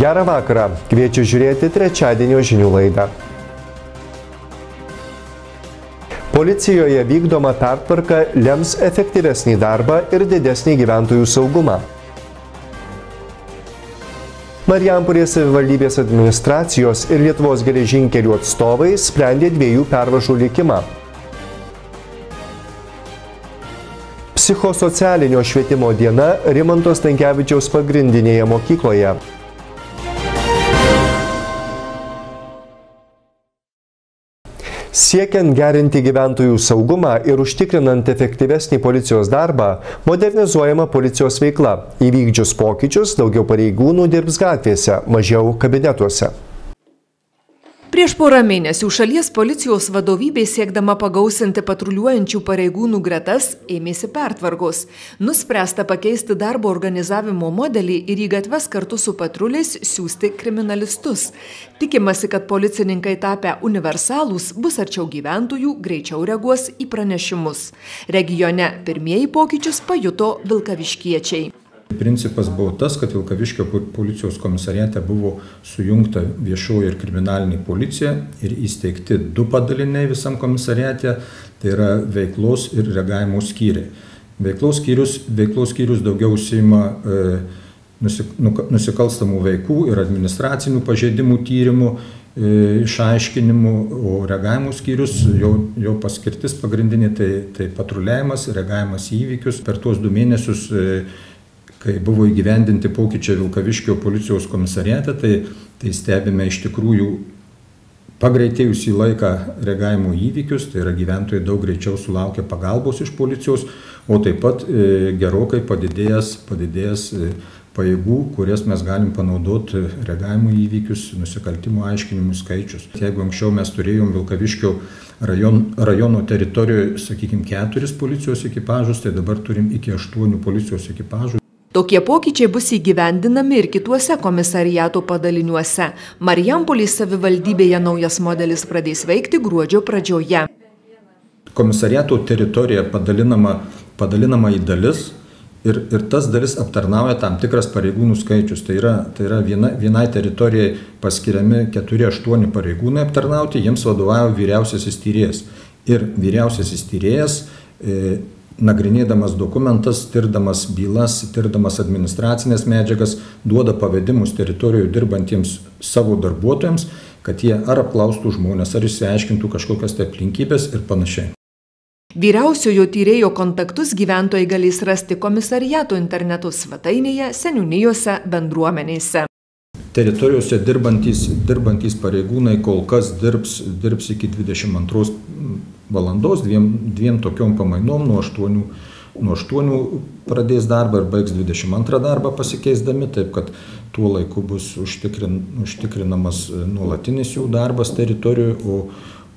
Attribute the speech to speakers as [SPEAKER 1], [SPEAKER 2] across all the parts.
[SPEAKER 1] Gerą vakarą, kviečiu žiūrėti trečiadienio žinių laidą. Policijoje vykdoma pertvarka lems efektyvesnį darbą ir didesnį gyventojų saugumą. Marijampolės savivaldybės administracijos ir Lietuvos geležinkelių atstovai sprendė dviejų pervažų likimą. Psichosocialinio švietimo diena Rimantos Tankievičiaus pagrindinėje mokykloje. Siekiant gerinti gyventojų saugumą ir užtikrinant efektyvesnį policijos darbą, modernizuojama policijos veikla. Įvykdžius pokyčius, daugiau pareigūnų dirbs gatvėse, mažiau kabinetuose.
[SPEAKER 2] Prieš porą mėnesių šalies policijos vadovybė siekdama pagausinti patruliuojančių pareigūnų gretas ėmėsi pertvarkos. Nuspręsta pakeisti darbo organizavimo modelį ir į gatves kartu su patruliais siūsti kriminalistus. Tikimasi, kad policininkai tapę universalūs bus arčiau gyventojų, greičiau reaguos į pranešimus. Regione pirmieji pokyčius pajuto Vilkaviškiečiai.
[SPEAKER 3] Principas buvo tas, kad Vilkaviškio policijos komisariate buvo sujungta viešoji ir kriminalinė policija ir įsteigti du padaliniai visam komisariate, tai yra veiklos ir reagavimo skyriai. Veiklos skyrius, veiklos skyrius daugiau užsima e, nusikalstamų veikų ir administracinių pažeidimų tyrimų, e, išaiškinimų, o reagavimo skyrius, jo, jo paskirtis pagrindinė tai, tai patruliavimas, reagavimas į įvykius. Per tuos du mėnesius e, kai buvo įgyvendinti pokyčiai Vilkaviškio policijos komisariate, tai, tai stebime iš tikrųjų pagreitėjusį laiką reagavimo įvykius, tai yra gyventojai daug greičiau sulaukia pagalbos iš policijos, o taip pat e, gerokai padidėjęs, padidėjęs e, pajėgų, kurias mes galim panaudoti reagavimo įvykius, nusikaltimo aiškinimų skaičius. Jeigu anksčiau mes turėjom Vilkaviškio rajon, rajono teritorijoje, sakykime, keturis policijos ekipažus, tai dabar turim iki aštuonių policijos ekipažų.
[SPEAKER 2] Tokie pokyčiai bus įgyvendinami ir kituose komisariato padaliniuose. Marijampolės savivaldybėje naujas modelis pradės veikti gruodžio pradžioje.
[SPEAKER 3] Komisariato teritorija padalinama, padalinama į dalis ir, ir tas dalis aptarnauja tam tikras pareigūnų skaičius. Tai yra, tai yra viena, vienai teritorijai paskiriami 4-8 pareigūnai aptarnauti, jiems vadovauja vyriausiasis tyrėjas. Ir vyriausiasis tyrėjas e, nagrinėdamas dokumentas, tirdamas bylas, tirdamas administracinės medžiagas, duoda pavedimus teritorijų dirbantiems savo darbuotojams, kad jie ar apklaustų žmonės, ar išsiaiškintų kažkokias tai aplinkybės ir panašiai.
[SPEAKER 2] Vyriausiojo tyrėjo kontaktus gyventojai galės rasti komisariato interneto svetainėje, seniūnijose, bendruomenėse.
[SPEAKER 3] Teritorijose dirbantys, dirbantys pareigūnai kol kas dirbs, dirbs iki 22 valandos, dviem, dviem tokiom pamainom nuo 8, nuo 8 pradės darbą ir baigs 22 darbą pasikeisdami, taip kad tuo laiku bus užtikrin, užtikrinamas nuolatinis jų darbas teritorijoje, o,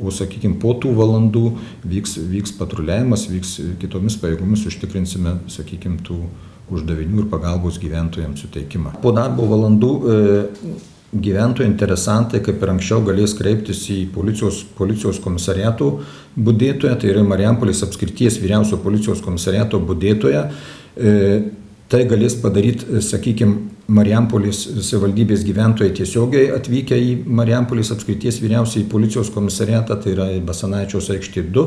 [SPEAKER 3] o sakykime, po tų valandų vyks, vyks patruliavimas, vyks kitomis pajėgomis užtikrinsime, sakykime, tų uždavinių ir pagalbos gyventojams suteikimą. Po darbo valandų e, gyventojai interesantai, kaip ir anksčiau, galės kreiptis į policijos, policijos komisariato būdėtoją, tai yra Marijampolės apskirties vyriausio policijos komisariato būdėtoją. E, tai galės padaryti, sakykime, Marijampolės savivaldybės gyventojai tiesiogiai atvykę į Marijampolės apskrities vyriausiai policijos komisariatą, tai yra Basanaičiaus aikštė 2,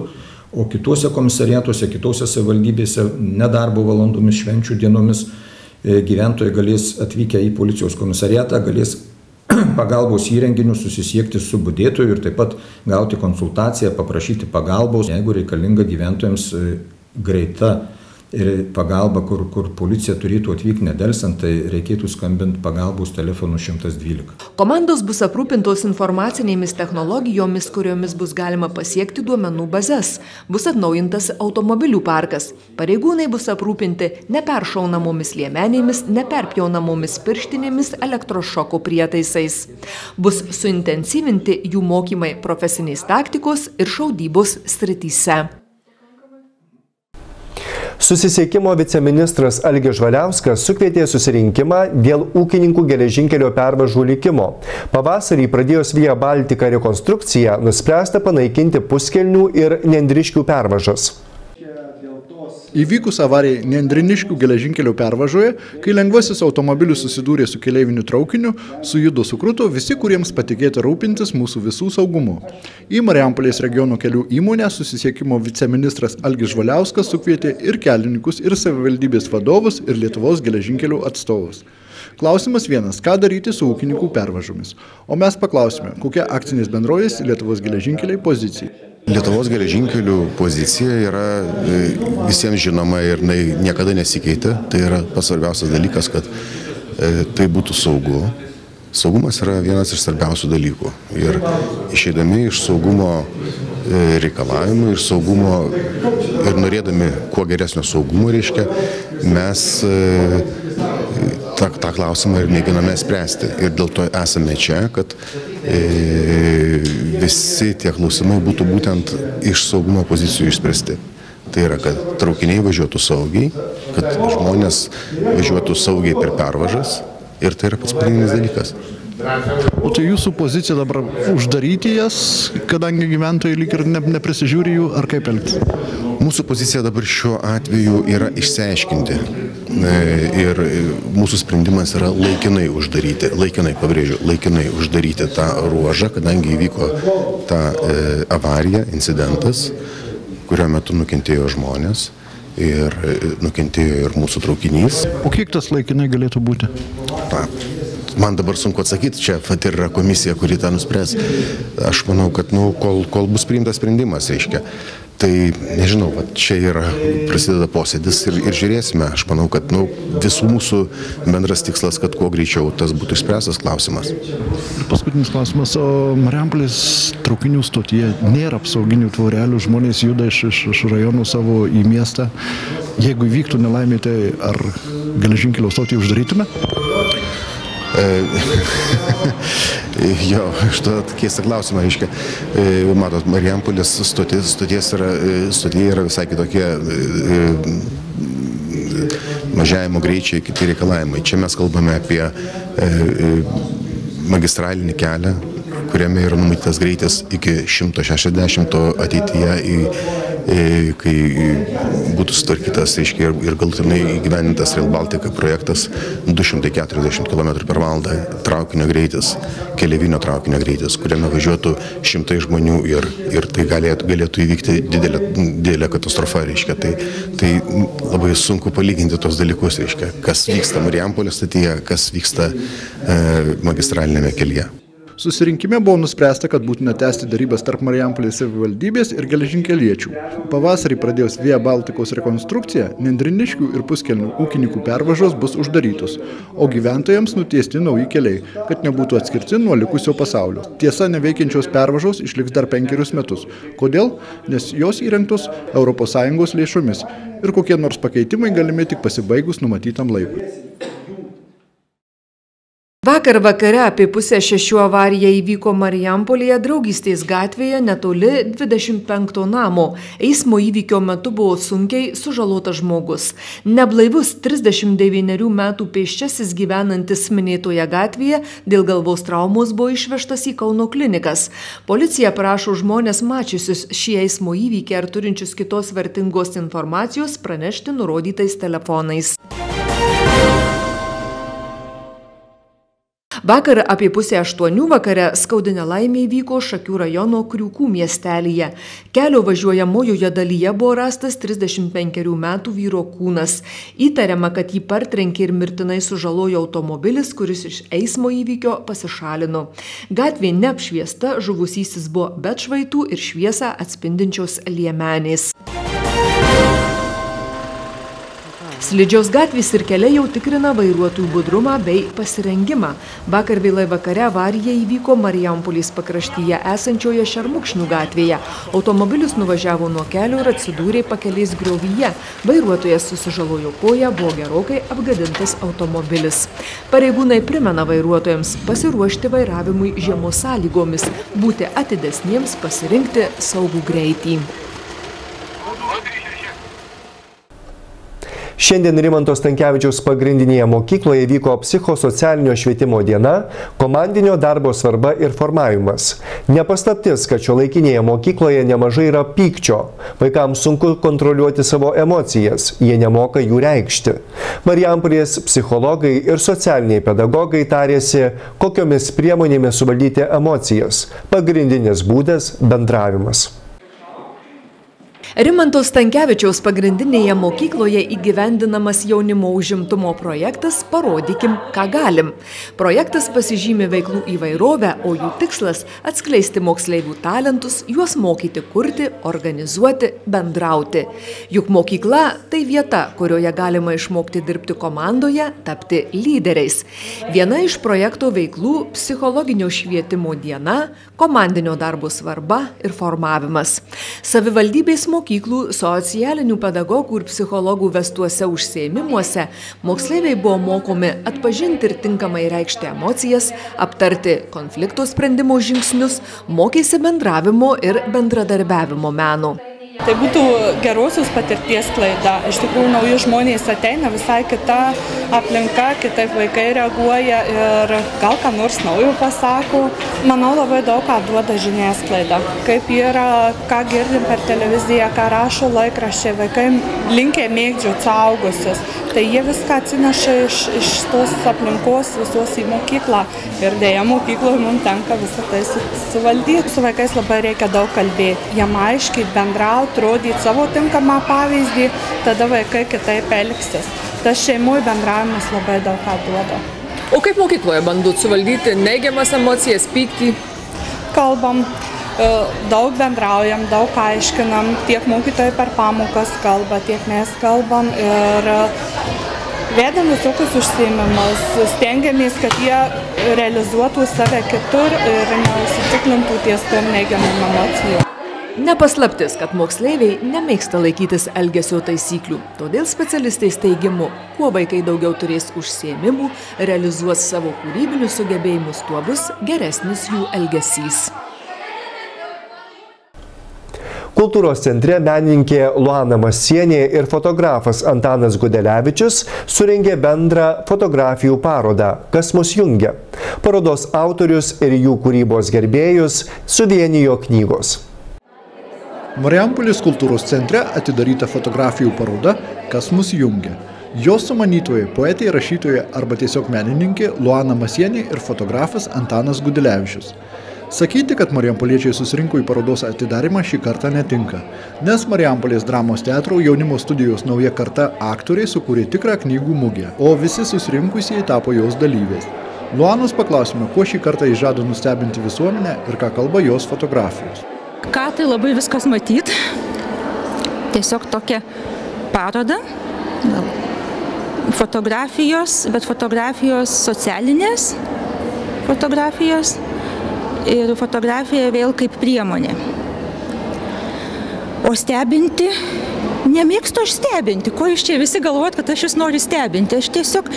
[SPEAKER 3] o kituose komisariatuose, kitose savivaldybėse nedarbo valandomis, švenčių dienomis e, gyventojai galės atvykę į policijos komisariatą, galės pagalbos įrenginius, susisiekti su budėtoju ir taip pat gauti konsultaciją, paprašyti pagalbos, jeigu reikalinga gyventojams e, greita ir pagalba, kur, kur policija turėtų atvykti nedelsant, tai reikėtų skambinti pagalbos telefonu 112.
[SPEAKER 2] Komandos bus aprūpintos informacinėmis technologijomis, kuriomis bus galima pasiekti duomenų bazės. Bus atnaujintas automobilių parkas. Pareigūnai bus aprūpinti neperšaunamomis liemenėmis, neperpjaunamomis pirštinėmis elektrošoko prietaisais. Bus suintensyvinti jų mokymai profesiniais taktikos ir šaudybos srityse.
[SPEAKER 1] Susisiekimo viceministras Algis Žvaliauskas sukvietė susirinkimą dėl ūkininkų geležinkelio pervažų likimo. Pavasarį pradėjus Via Baltica rekonstrukciją, nuspręsta panaikinti puskelnių ir nendriškių pervažas.
[SPEAKER 4] Įvykus avarijai Nendriniškių geležinkelio pervažoje, kai lengvasis automobilis susidūrė su keleiviniu traukiniu, sujudo sukruto visi, kuriems patikėta rūpintis mūsų visų saugumu. Į Mariampolės regiono kelių įmonę susisiekimo viceministras Algis Žvaliauskas sukvietė ir kelininkus, ir savivaldybės vadovus, ir Lietuvos geležinkelių atstovus. Klausimas vienas, ką daryti su ūkininkų pervažomis. O mes paklausime, kokia akcinės bendrovės Lietuvos geležinkeliai pozicija.
[SPEAKER 5] Lietuvos geležinkelių pozicija yra e, visiems žinoma ir niekada nesikeitė. Tai yra pats svarbiausias dalykas, kad e, tai būtų saugu. Saugumas yra vienas iš svarbiausių dalykų. Ir išeidami iš saugumo e, reikalavimų ir saugumo ir norėdami kuo geresnio saugumo, reiškia, mes tą, tą klausimą ir mėginame spręsti. Ir dėl to esame čia, kad e, visi tie klausimai būtų būtent iš saugumo pozicijų išspręsti. Tai yra, kad traukiniai važiuotų saugiai, kad žmonės važiuotų saugiai per pervažas ir tai yra pats pagrindinis dalykas.
[SPEAKER 4] O tai jūsų pozicija dabar uždaryti jas, kadangi gyventojai lyg ir ne, neprisižiūri jų, ar kaip elgtis?
[SPEAKER 5] Mūsų pozicija dabar šiuo atveju yra išsiaiškinti. E, ir mūsų sprendimas yra laikinai uždaryti, laikinai, pabrėžiu, laikinai uždaryti tą ruožą, kadangi įvyko ta e, avarija, incidentas, kurio metu nukentėjo žmonės ir e, nukentėjo ir mūsų traukinys.
[SPEAKER 4] O kiek tas laikinai galėtų būti?
[SPEAKER 5] Ta, man dabar sunku atsakyti, čia pat yra komisija, kuri tą nuspręs. Aš manau, kad nu, kol, kol bus priimtas sprendimas, reiškia. Tai nežinau, va, čia yra, prasideda posėdis ir, ir žiūrėsime. Aš manau, kad nu, visų mūsų bendras tikslas, kad kuo greičiau tas būtų išspręstas klausimas.
[SPEAKER 4] Ir paskutinis klausimas, o Mariampolės traukinių stotyje nėra apsauginių tvorelių, žmonės juda iš, iš, iš rajonų savo į miestą. Jeigu įvyktų nelaimė, tai ar geležinkelio stotį uždarytume?
[SPEAKER 5] E, jo, šitą keistą klausimą, reiškia, e, matot, Marijampolės stoties, stoties yra, e, stotie yra visai kitokie mažiavimo greičiai, kiti reikalavimai. Čia mes kalbame apie magistralinį kelią, kuriame yra numatytas greitis iki 160 ateityje į kai būtų sutvarkytas, reiškia, ir galutinai įgyvenintas Rail Baltica projektas 240 km per valandą traukinio greitis, keliavinio traukinio greitis, kuriame važiuotų šimtai žmonių ir, ir tai galėtų, galėtų įvykti didelė, didelė katastrofa, reiškia. Tai, tai labai sunku palyginti tos dalykus, reiškia, kas vyksta Marijampolės statyje, kas vyksta e, magistralinėme kelyje.
[SPEAKER 4] Susirinkime buvo nuspręsta, kad būtina tęsti darybas tarp Marijampolės savivaldybės ir geležinkeliečių. Pavasarį pradėjus Via Baltikos rekonstrukciją, Nendriniškių ir Puskelnių ūkininkų pervažos bus uždarytos, o gyventojams nutiesti nauji keliai, kad nebūtų atskirti nuo likusio pasaulio. Tiesa, neveikiančios pervažos išliks dar penkerius metus. Kodėl? Nes jos įrengtos ES lėšomis ir kokie nors pakeitimai galimi tik pasibaigus numatytam laikui.
[SPEAKER 2] Vakar vakare apie pusę šešių avarija įvyko Marijampolėje draugystės gatvėje netoli 25 namo. Eismo įvykio metu buvo sunkiai sužalotas žmogus. Neblaivus 39 metų pėsčiasis gyvenantis minėtoje gatvėje dėl galvos traumos buvo išvežtas į Kauno klinikas. Policija prašo žmonės mačiusius šį eismo įvykį ar turinčius kitos vertingos informacijos pranešti nurodytais telefonais. Vakar apie pusę aštuonių vakare skaudi nelaimė įvyko Šakių rajono Kriukų miestelyje. Kelio važiuojamojoje dalyje buvo rastas 35 metų vyro kūnas. Įtariama, kad jį partrenkė ir mirtinai sužalojo automobilis, kuris iš eismo įvykio pasišalino. Gatvė neapšviesta, žuvusysis buvo be švaitų ir šviesą atspindinčios liemenės. Slidžios gatvės ir keliai jau tikrina vairuotojų budrumą bei pasirengimą. Vakar vėlai vakare avarija įvyko Marijampolės pakraštyje esančioje Šarmukšnių gatvėje. Automobilis nuvažiavo nuo kelio ir atsidūrė pakeliais griovyje. Vairuotojas susižalojo koją, buvo gerokai apgadintas automobilis. Pareigūnai primena vairuotojams pasiruošti vairavimui žiemos sąlygomis, būti atidesniems pasirinkti saugų greitį.
[SPEAKER 1] Šiandien Rimantos Tankievičiaus pagrindinėje mokykloje vyko psichosocialinio švietimo diena, komandinio darbo svarba ir formavimas. Nepaslaptis, kad šio laikinėje mokykloje nemažai yra pykčio. Vaikams sunku kontroliuoti savo emocijas, jie nemoka jų reikšti. Marijampolės psichologai ir socialiniai pedagogai tarėsi, kokiomis priemonėmis suvaldyti emocijas. Pagrindinis būdas - bendravimas.
[SPEAKER 2] Rimanto Stankievičiaus pagrindinėje mokykloje įgyvendinamas jaunimo užimtumo projektas Parodykim, ką galim. Projektas pasižymi veiklų įvairovę, o jų tikslas - atskleisti moksleivių talentus, juos mokyti kurti, organizuoti, bendrauti. Juk mokykla - tai vieta, kurioje galima išmokti dirbti komandoje, tapti lyderiais. Viena iš projekto veiklų - psichologinio švietimo diena, komandinio darbo svarba ir formavimas. Savivaldybės mokyklos mokyklų socialinių pedagogų ir psichologų vestuose užsiėmimuose moksleiviai buvo mokomi atpažinti ir tinkamai reikšti emocijas, aptarti konflikto sprendimo žingsnius, mokėsi bendravimo ir bendradarbiavimo meno.
[SPEAKER 6] Tai būtų gerosios patirties klaida. Iš tikrųjų, nauji žmonės ateina, visai kita aplinka, kitaip vaikai reaguoja ir gal ką nors naujo pasako. Manau, labai daug ką duoda žiniasklaida. Kaip yra, ką girdim per televiziją, ką rašo laikraščiai, vaikai linkia mėgdžioti saugusius. Tai jie viską atsineša iš, iš tos aplinkos visos į mokyklą. Ir dėja, mokykloje mums tenka visą tai suvaldyti. Su vaikais labai reikia daug kalbėti. Jam aiškiai bendrauti rodyti savo tinkamą pavyzdį, tada vaikai kitaip elgsis. Tas šeimoje bendravimas labai daug ką duoda.
[SPEAKER 2] O kaip mokykloje bandot suvaldyti neigiamas emocijas, pyktį?
[SPEAKER 6] Kalbam, daug bendraujam, daug aiškinam, tiek mokytojai per pamokas kalba, tiek mes kalbam ir e, vedam visokius užsiėmimus, stengiamės, kad jie realizuotų save kitur ir neužsitiklintų ties tom neigiamom emocijom.
[SPEAKER 2] Nepaslaptis, kad moksleiviai nemėgsta laikytis elgesio taisyklių. Todėl specialistais teigimu, kuo vaikai daugiau turės užsiemimų, realizuos savo kūrybinius sugebėjimus, tuo bus geresnis jų elgesys.
[SPEAKER 1] Kultūros centre menininkė Luana Masienė ir fotografas Antanas Gudelevičius suringė bendrą fotografijų parodą Kas mus jungia. Parodos autorius ir jų kūrybos gerbėjus suvienijo knygos.
[SPEAKER 4] Marijampolės kultūros centre atidaryta fotografijų paroda Kas mus jungia. Jos sumanytojai poetė, rašytoja arba tiesiog menininkė Luana Masienė ir fotografas Antanas Gudilevičius. Sakyti, kad Marijampoliečiai susirinko į parodos atidarimą šį kartą netinka, nes Marijampolės dramos teatro jaunimo studijos nauja karta aktoriai sukūrė tikrą knygų mugę, o visi susirinkusieji tapo jos dalyviais. Luanos paklausime, kuo šį kartą jis žada nustebinti visuomenę ir ką kalba jos fotografijos.
[SPEAKER 7] Ką tai labai viskas matyt. Tiesiog tokia paroda. Fotografijos, bet fotografijos socialinės fotografijos ir fotografija vėl kaip priemonė. O stebinti, nemėgstu aš stebinti, ko iš čia visi galvojat, kad aš jūs noriu stebinti. Aš tiesiog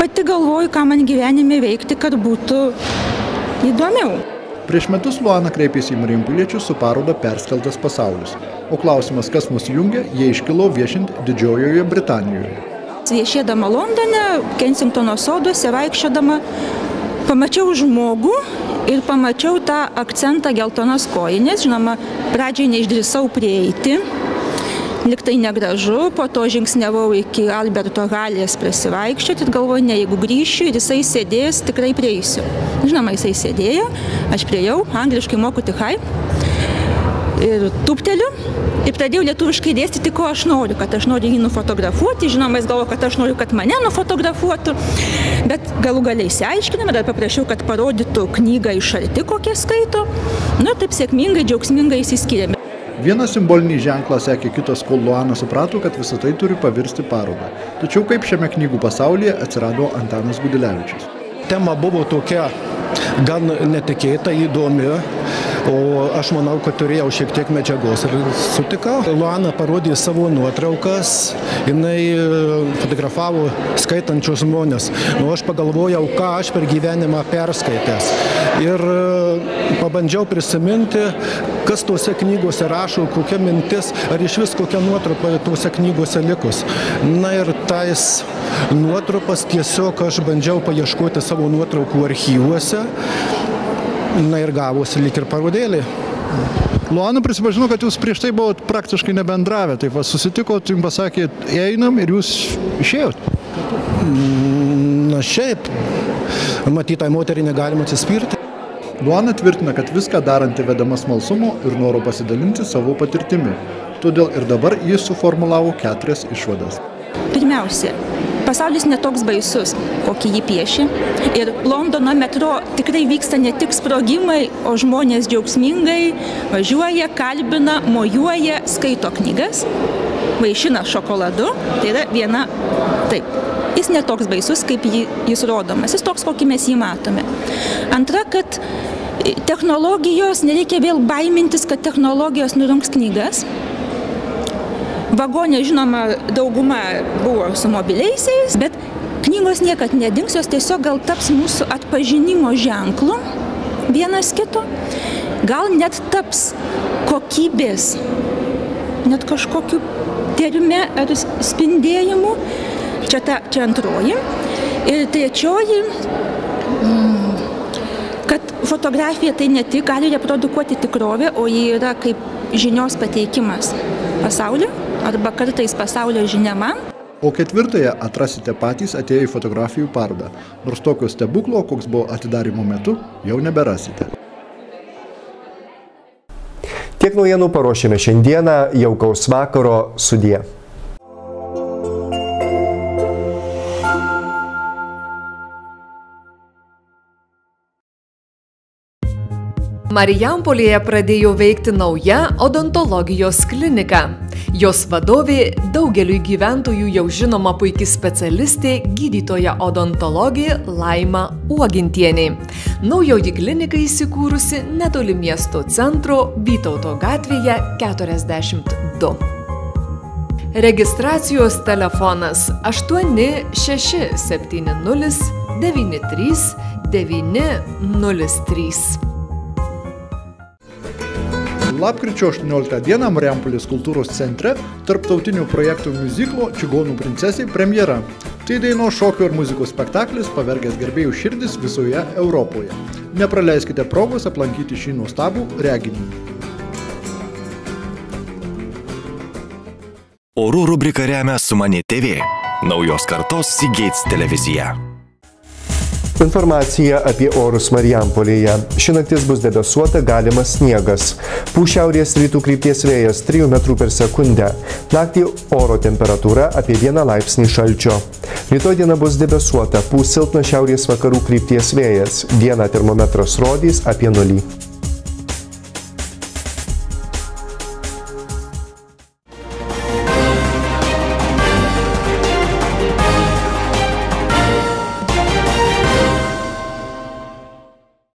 [SPEAKER 7] pati galvoju, ką man gyvenime veikti, kad būtų įdomiau.
[SPEAKER 4] Prieš metus Luana kreipėsi į Marijampiliečius su paroda Perskeltas pasaulis. O klausimas, kas mus jungia, jie iškilo viešint Didžiojoje Britanijoje.
[SPEAKER 7] Viešėdama Londone, Kensingtono soduose, vaikščiodama, pamačiau žmogų ir pamačiau tą akcentą geltonas kojinės. Žinoma, pradžiai neišdrįsau prieiti liktai negražu, po to žingsniavau iki Alberto Halės prisivaikščioti ir galvoju, ne, jeigu grįšiu ir jisai sėdės, tikrai prieisiu. Žinoma, jisai sėdėjo, aš priejau, angliškai moku tik hai ir tupteliu ir pradėjau lietuviškai dėstyti, ko aš noriu, kad aš noriu jį nufotografuoti, žinoma, jis galvo, kad aš noriu, kad mane nufotografuotų, bet galų galiai įsiaiškiname, dar paprašiau, kad parodytų knygą iš arti, kokią skaito, nu ir taip sėkmingai, džiaugsmingai įsiskyrėme.
[SPEAKER 4] Vieną simbolinį ženklą sekė kitas, kol Luana suprato, kad visą tai turi pavirsti parodą. Tačiau kaip šiame knygų pasaulyje atsirado Antanas Gudilevičius.
[SPEAKER 8] Tema buvo tokia gan netikėta, įdomi. O aš manau, kad turėjau šiek tiek medžiagos ir sutikau. Luana parodė savo nuotraukas, jinai e, fotografavo skaitančius žmonės. Nu, aš pagalvojau, ką aš per gyvenimą perskaitęs. Ir e, pabandžiau prisiminti, kas tuose knygose rašo, kokia mintis, ar iš vis kokia nuotrauka tuose knygose likus. Na ir tais nuotrupas tiesiog aš bandžiau paieškoti savo nuotraukų archyvuose. Na ir gavosi lik ir parodėlį.
[SPEAKER 4] Luana prisipažino, kad jūs prieš tai buvot praktiškai nebendravę, taip va, susitikot, jums pasakė, einam ir jūs išėjot.
[SPEAKER 8] Na šiaip, matytai moterį negalima atsispirti.
[SPEAKER 4] Luana tvirtina, kad viską daranti vedama smalsumo ir noro pasidalinti savo patirtimi. Todėl ir dabar jis suformulavo keturias išvadas.
[SPEAKER 7] Pirmiausia, pasaulis netoks baisus, kokį jį piešia. Ir Londono metro tikrai vyksta ne tik sprogimai, o žmonės džiaugsmingai važiuoja, kalbina, mojuoja, skaito knygas, vaišina šokoladu. Tai yra viena, taip, jis netoks baisus, kaip jis rodomas, jis toks, kokį mes jį matome. Antra, kad technologijos, nereikia vėl baimintis, kad technologijos nurungs knygas. Vagonė, žinoma, dauguma buvo su mobiliaisiais, bet knygos niekad nedings, jos tiesiog gal taps mūsų atpažinimo ženklu vienas kito, gal net taps kokybės, net kažkokiu terme ar spindėjimu. Čia, ta, čia antroji. Ir trečioji, kad fotografija tai ne tik gali reprodukuoti tikrovę, o ji yra kaip žinios pateikimas pasaulio arba kartais pasaulio žinia man.
[SPEAKER 4] O ketvirtąją atrasite patys atėję į fotografijų parodą, nors tokio stebuklo, koks buvo atidarimo metu, jau neberasite.
[SPEAKER 1] Tiek naujienų paruošėme šiandieną, jaukaus vakaro sudie.
[SPEAKER 2] Marijampolėje pradėjo veikti nauja odontologijos klinika. Jos vadovė daugeliui gyventojų jau žinoma puikiai specialistė gydytoja odontologė Laima Uogintienė. Naujoji klinika įsikūrusi netoli miesto centro Vytauto gatvėje 42. Registracijos telefonas 8670 93 903.
[SPEAKER 4] Lapkričio 18 dieną Mariampolės kultūros centre tarptautinių projektų muziklo Čigonų princesė premjera. Tai daino šokio ir muzikos spektaklis pavergęs gerbėjų širdis visoje Europoje. Nepraleiskite progos aplankyti šį nuostabų reginį.
[SPEAKER 9] Orų rubrika remia Sumani TV, naujos kartos Seagates televizija.
[SPEAKER 1] Informacija apie orus Marijampolėje. Ši naktis bus debesuota, galimas sniegas. Pū šiaurės rytų krypties vėjas 3 m per sekundę. Naktį oro temperatūra apie 1 laipsnį šalčio. Rytoj diena bus debesuota, pūs silpnas šiaurės vakarų krypties vėjas. Dieną termometras rodys apie 0.